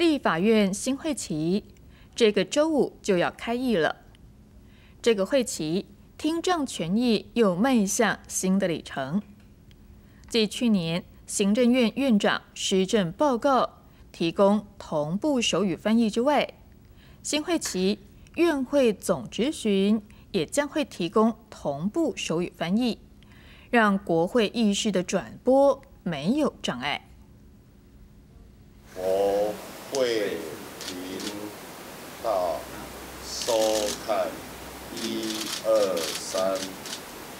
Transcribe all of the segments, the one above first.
立法院新会期这个周五就要开议了。这个会期听障权益又迈向新的里程。继去年行政院院长施政报告提供同步手语翻译之外，新会期院会总执询也将会提供同步手语翻译，让国会议事的转播没有障碍会频道收看一二三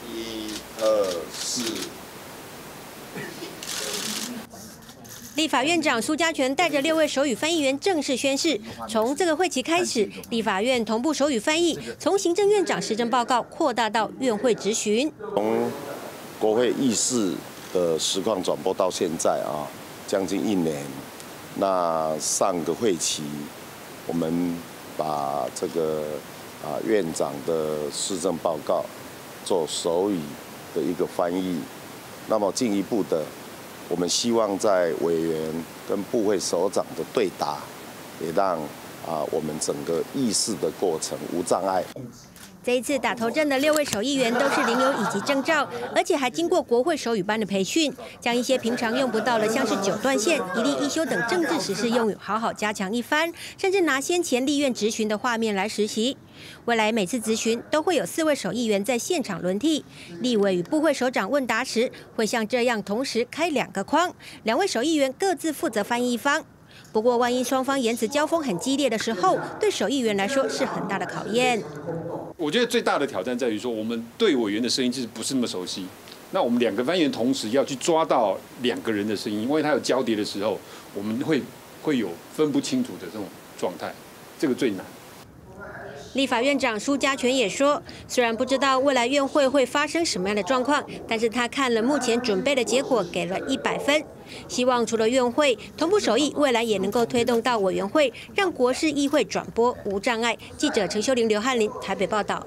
一二四。立法院长苏家全带着六位手语翻译员正式宣誓，从这个会期开始，立法院同步手语翻译，从行政院长施政报告扩大到院会质询。从国会议事的实况转播到现在啊，将近一年。那上个会期，我们把这个啊院长的施政报告做手语的一个翻译，那么进一步的。我们希望在委员跟部会首长的对答，也让啊我们整个议事的过程无障碍。这一次打头阵的六位手议员都是领有乙级证照，而且还经过国会手语班的培训，将一些平常用不到的，像是九段线、一例一休等政治实事用语，好好加强一番，甚至拿先前立院质询的画面来实习。未来每次咨询都会有四位手议员在现场轮替，立委与部会首长问答时，会像这样同时开两个框，两位手议员各自负责翻译一方。不过，万一双方言辞交锋很激烈的时候，对手议员来说是很大的考验。我觉得最大的挑战在于说，我们对委员的声音其实不是那么熟悉。那我们两个翻译员同时要去抓到两个人的声音，因为他有交叠的时候，我们会会有分不清楚的这种状态，这个最难。立法院长苏家全也说，虽然不知道未来院会会发生什么样的状况，但是他看了目前准备的结果，给了一百分。希望除了院会同步手议，未来也能够推动到委员会，让国事议会转播无障碍。记者陈秀玲、刘汉林台北报道。